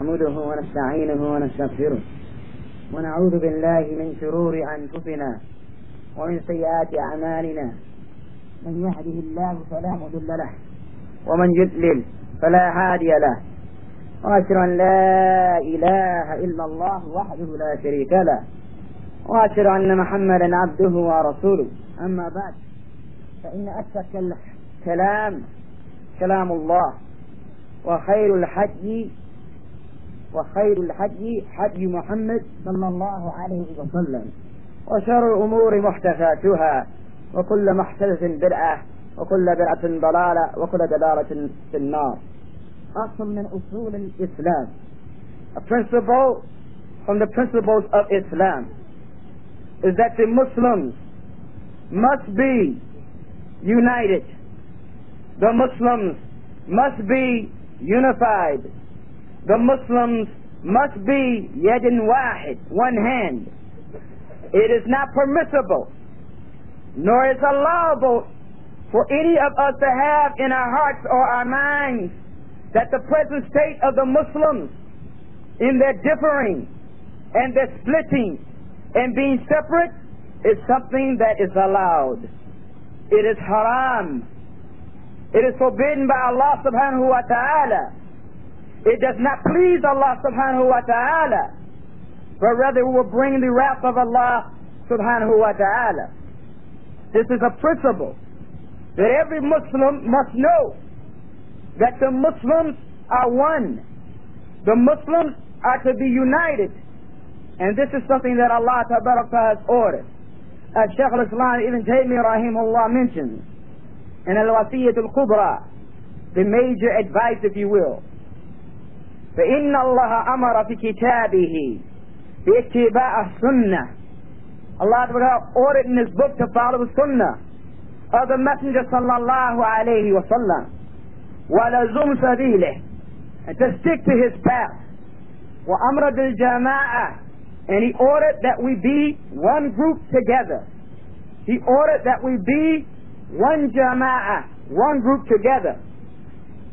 نحمده ونستعينه ونستغفره ونعوذ بالله من شرور أنفسنا ومن سيئات أعمالنا. من يهده الله فلا مضل له ومن يضلل فلا هادي له. وأشهد أن لا إله إلا الله وحده لا شريك له. وأشهد أن محمدا عبده ورسوله. أما بعد فإن أشرك الكلام كلام الله وخير الحج وخير الحج حج محمد صلى الله عليه وسلم وشر الأمور محدثاتها وكل محدثة بدعة وكل بدعة ضلالة وكل ضلالة في النار أصل من أصول الإسلام A principle from the principles of Islam is that the Muslims must be united. The Muslims must be unified. The Muslims must be yadin wahid, one hand. It is not permissible, nor is allowable for any of us to have in our hearts or our minds that the present state of the Muslims in their differing and their splitting and being separate is something that is allowed. It is haram. It is forbidden by Allah subhanahu wa ta'ala. It does not please Allah subhanahu wa ta'ala, but rather will bring the wrath of Allah subhanahu wa ta'ala. This is a principle that every Muslim must know that the Muslims are one. The Muslims are to be united. And this is something that Allah Taala has ordered. As Shaykh al-Islam Ibn Taymiyyah rahimahullah mentions in Al-Wasiyyat al-Kubra, the major advice if you will. فإن الله أمر في كتابه باتباع السنة Allah ordered in his book to follow the sunnah of the Messenger sallallahu ولزم سبيله and to stick to his path وأمر بالجماعة and he ordered that we be one group together he ordered that we be one jama'ah one group together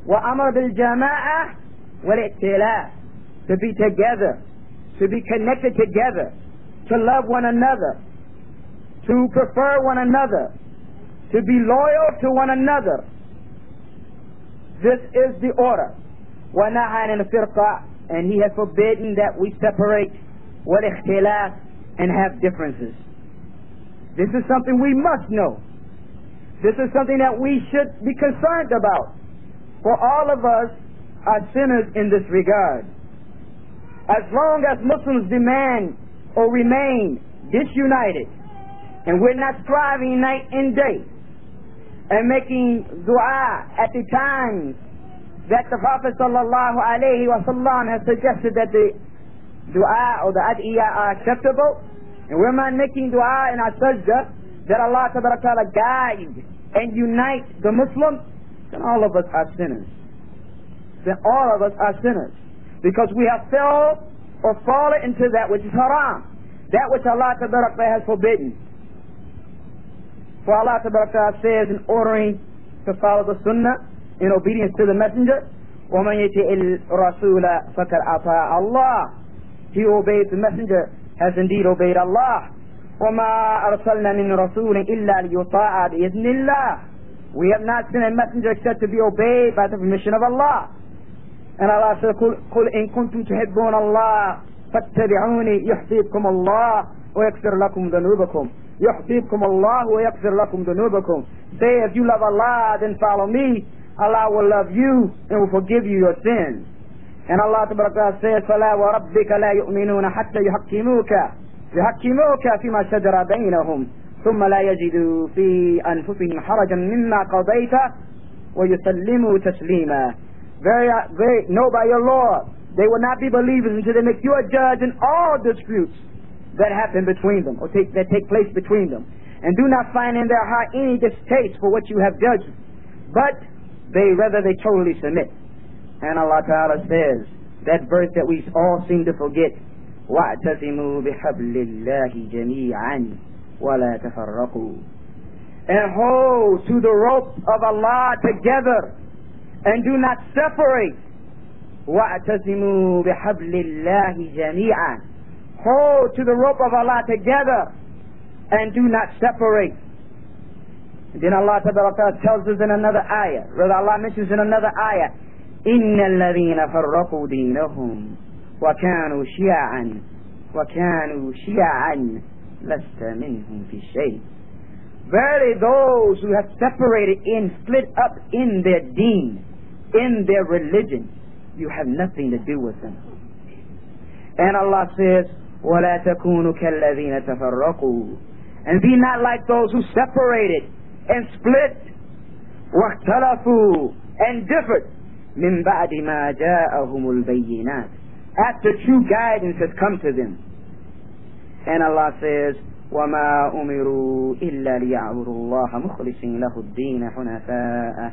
وأمر بالجماعة والائتلاف to be together to be connected together to love one another to prefer one another to be loyal to one another this is the order ونهى عن الفرقة and he has forbidden that we separate والاختلاف and have differences this is something we must know this is something that we should be concerned about for all of us are sinners in this regard. As long as Muslims demand or remain disunited, and we're not striving night and day, and making dua at the times that the Prophet sallallahu alaihi wasallam has suggested that the dua or the adiyah are acceptable, and we're not making dua in our sajda that Allah ta'ala guide and unite the Muslims, then all of us are sinners then all of us are sinners. Because we have fell or fallen into that which is haram. That which Allah has forbidden. For Allah says in ordering to follow the sunnah in obedience to the messenger, وَمَنْ يَتِئِ الرَّسُولَ فَكَدْ أَطَاعَ اللَّهِ He who obeys the messenger has indeed obeyed Allah. وَمَا أَرْسَلْنَا مِنْ رَسُولٍ إِلَّا لِيُطَاعَ بِإِذْنِ اللَّهِ We have not sent a messenger except to be obeyed by the permission of Allah. And Allah said, قل, إن كنتم تحبون الله فاتبعوني يحببكم الله ويغفر لكم ذنوبكم يحببكم الله ويغفر لكم ذنوبكم Say, if you love Allah, then follow me. Allah will love you and will forgive you your sins. And Allah تبارك says, فلا وربك لا يؤمنون حتى يحكموك يحكموك فيما شجر بينهم ثم لا يجدوا في أنفسهم حرجا مما قضيت ويسلموا تسليما very, very, know by your Lord. They will not be believers until they make you a judge in all disputes that happen between them or take, that take place between them. And do not find in their heart any distaste for what you have judged, but they rather they totally submit. And Allah Ta'ala says, that verse that we all seem to forget, وَاعْتَسِمُوا بِحَبْلِ اللَّهِ جَمِيعًا وَلَا تَفَرَّقُوا And hold to the rope of Allah together and do not separate. وَاعْتَزِمُوا بِحَبْلِ اللَّهِ جَمِيعًا Hold to the rope of Allah together and do not separate. And then Allah tells us in another ayah, rather Allah mentions in another ayah, إِنَّ الَّذِينَ فَرَّقُوا دِينَهُمْ وَكَانُوا شِيَعًا وَكَانُوا شِيَعًا لَسْتَ مِنْهُمْ فِي شَيْءٍ Verily those who have separated and split up in their deen, in their religion, you have nothing to do with them. And Allah says, وَلَا تَكُونُوا كَالَّذِينَ تَفَرَّقُوا And be not like those who separated and split واختلفوا and differed من بعد ما جاءهم البينات after true guidance has come to them. And Allah says, وما أمروا إلا ليعبدوا الله مخلصين له الدين حنفاء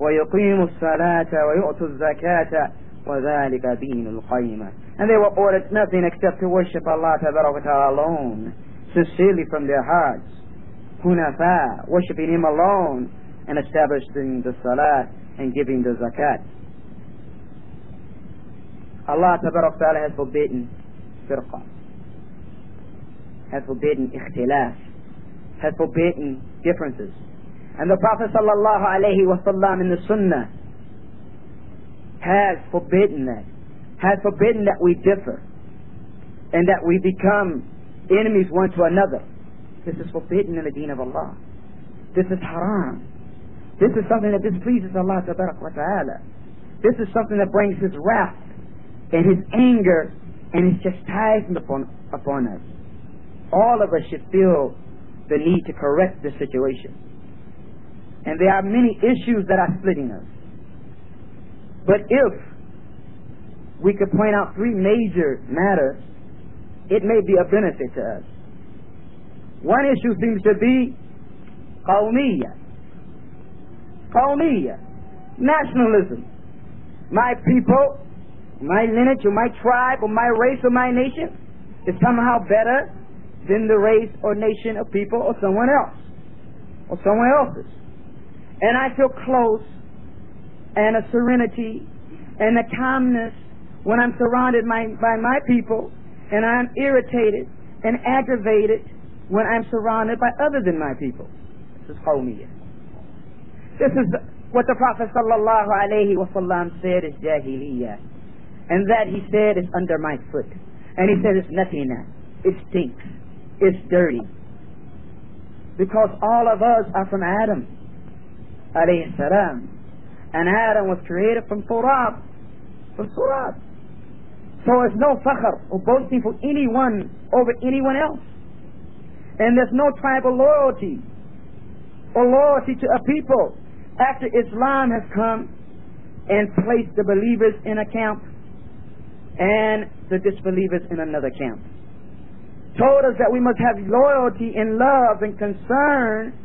ويقيموا الصلاة ويؤتوا الزكاة وذلك دين القيمة And they were ordered nothing except to worship Allah Ta'ala alone, sincerely from their hearts. Hunafa, worshiping Him alone, and establishing the salat and giving the zakat. Allah Ta'ala has forbidden firqa, has forbidden ikhtilaf, has forbidden differences. And the Prophet sallallahu alaihi wasallam in the Sunnah has forbidden that, has forbidden that we differ and that we become enemies one to another. This is forbidden in the deen of Allah. This is haram. This is something that displeases Allah Ta'ala. This is something that brings His wrath and His anger and His chastisement upon, upon us. All of us should feel the need to correct the situation. And there are many issues that are splitting us. But if we could point out three major matters, it may be a benefit to us. One issue seems to be qawmiyya. Qawmiyya. Nationalism. My people, my lineage, or my tribe, or my race, or my nation is somehow better than the race or nation of people or someone else. Or someone else's. And I feel close and a serenity and a calmness when I'm surrounded by, by my people and I'm irritated and aggravated when I'm surrounded by other than my people. This is qawmiyah. This is what the Prophet sallallahu alayhi wasallam said is jahiliyyah. And that he said is under my foot. And he said it's nothing. It stinks. It's dirty. Because all of us are from Adam salam. And Adam was created from turab. From turab. So there's no fakhr or boasting for anyone over anyone else. And there's no tribal loyalty or loyalty to a people after Islam has come and placed the believers in a camp and the disbelievers in another camp. Told us that we must have loyalty and love and concern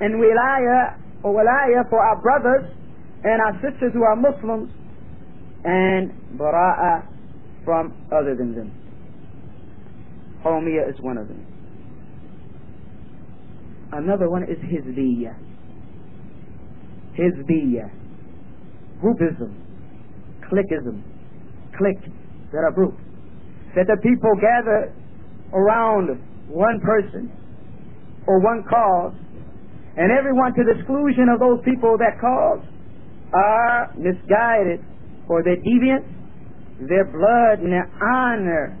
and wilayah or wilayah for our brothers and our sisters who are Muslims and bara'ah from other than them. Qawmiyah is one of them. Another one is Hizbiyah. Hizbiyah. Groupism. Clickism. Click. That a group. That the people gather around one person or one cause and everyone to the exclusion of those people that cause are misguided for their deviance, their blood and their honor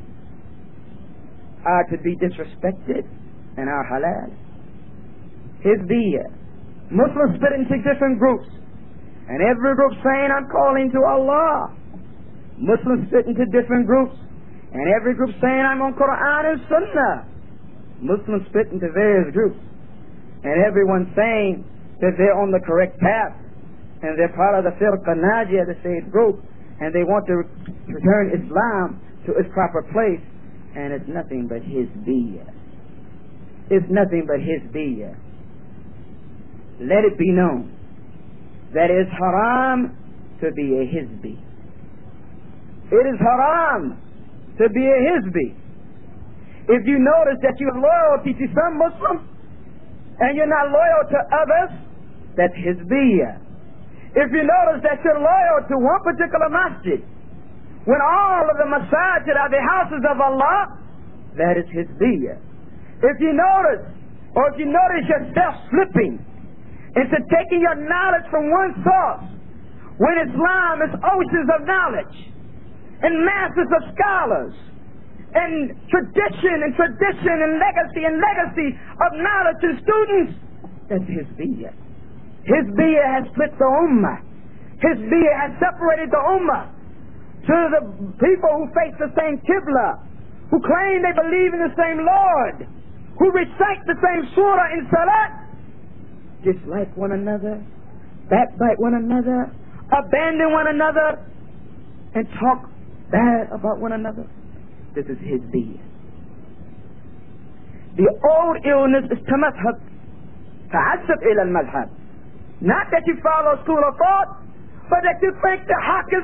are to be disrespected and are halal. Hizbiyah. Muslims split into different groups. And every group saying, I'm calling to Allah. Muslims split into different groups. And every group saying, I'm on Quran and Sunnah. Muslims split into various groups and everyone saying that they're on the correct path and they're part of the firqa najiyah, the saved group, and they want to return Islam to its proper place, and it's nothing but hizbiyah. It's nothing but hizbiyah. Let it be known that it's haram to be a hizbi. It is haram to be a hizbi. If you notice that you're loyalty to some Muslim, and you're not loyal to others, that's hizbiyah. If you notice that you're loyal to one particular masjid when all of the masajid are the houses of Allah, that is Hizbiyah. If you notice, or if you notice yourself slipping into taking your knowledge from one source, when Islam is oceans of knowledge and masses of scholars and tradition and tradition and legacy and legacy of knowledge to students, that's Hizbiyah. Hizbiyah has split the Ummah. Hizbiyah has separated the Ummah to the people who face the same Qibla, who claim they believe in the same Lord, who recite the same surah in Salat, dislike one another, backbite one another, abandon one another, and talk bad about one another. This is Hizbiyah. The old illness is تمذهب تعسف إلى المذهب. Not that you follow school of thought, but that you think the haq is